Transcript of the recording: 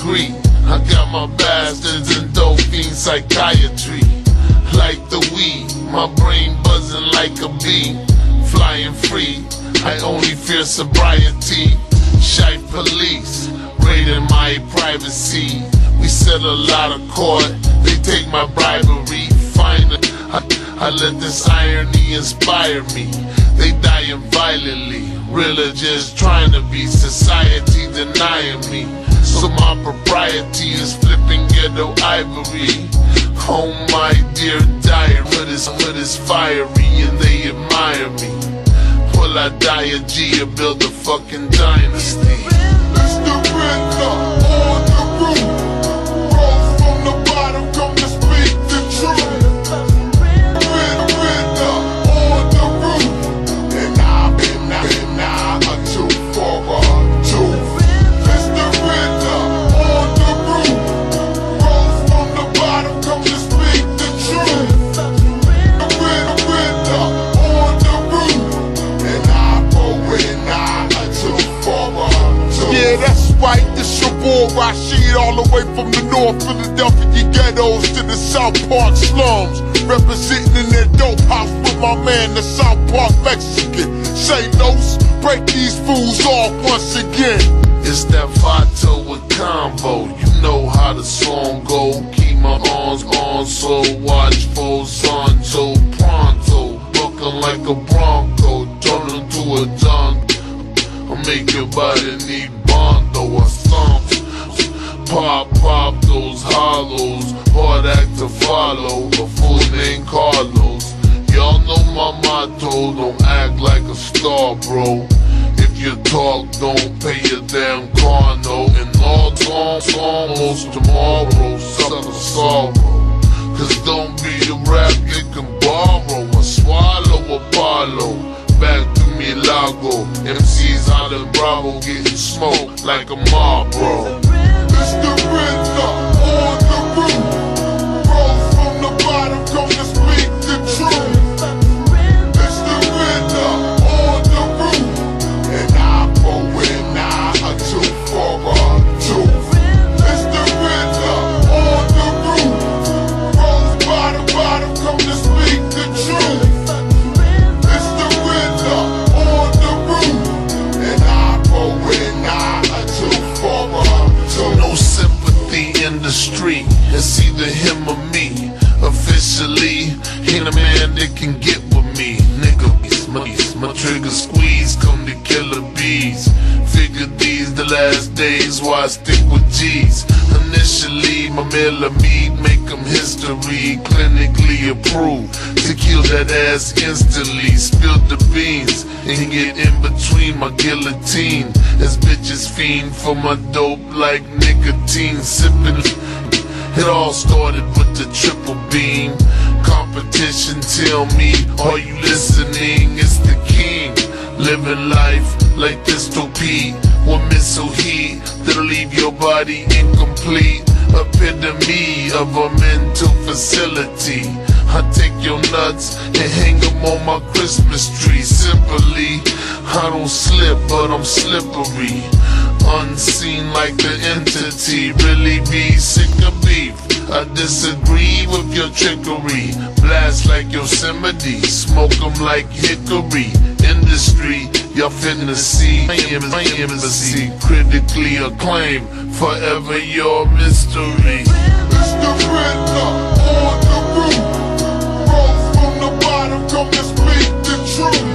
degree. I got my bastards in doping psychiatry. Like the weed, my brain buzzing like a bee. Flying free, I only fear sobriety. Shy police, raiding my privacy. We settle a lot of court, they take my bribery. Fine, I, I let this irony inspire me. They dying violently, religious trying to be society denying me. So my propriety is flipping ghetto ivory. Oh my dear dire, hood is, fiery and they admire me. Will I die a G or build a fucking dynasty? It's the rhythm all the way from the North Philadelphia ghettos to the South Park slums. Representing in that dope house with my man, the South Park Mexican. Say those, break these fools off once again. It's that Vato with combo. You know how the song go. Keep my arms on, so watchful, Santo pronto. Looking like a Bronco, turn into a Don. I make your body need Follow. A full name Carlos. Y'all know my motto. Don't act like a star, bro. If you talk, don't pay your damn car, no. And all songs almost tomorrow. Sucker sorrow. Cause don't be a rap you can borrow. Or swallow Apollo. Back to Milago. MCs out of Bravo getting smoked like a mob, bro. Him or me. Officially, ain't a man that can get with me. Nigga, my, my trigger squeeze, come to kill the bees. Figure these the last days, why I stick with G's. Initially, my mill of meat make them history. Clinically approved to kill that ass instantly. Spill the beans and get in between my guillotine. As bitches fiend for my dope like nicotine. Sipping. It all started with the triple beam. Competition, tell me, are you listening? It's the king. Living life like this dystopia. One missile heat that'll leave your body incomplete. Epitome of a mental facility. I take your nuts and hang them on my Christmas tree. Simply, I don't slip, but I'm slippery. Unseen like the entity, really be sick of beef. I disagree with your trickery. Blast like Yosemite, smoke 'em like hickory. Industry, em- my embassy. Critically acclaimed, forever your mystery. It's the rhythm on the roof. Rose from the bottom, come to speak the truth.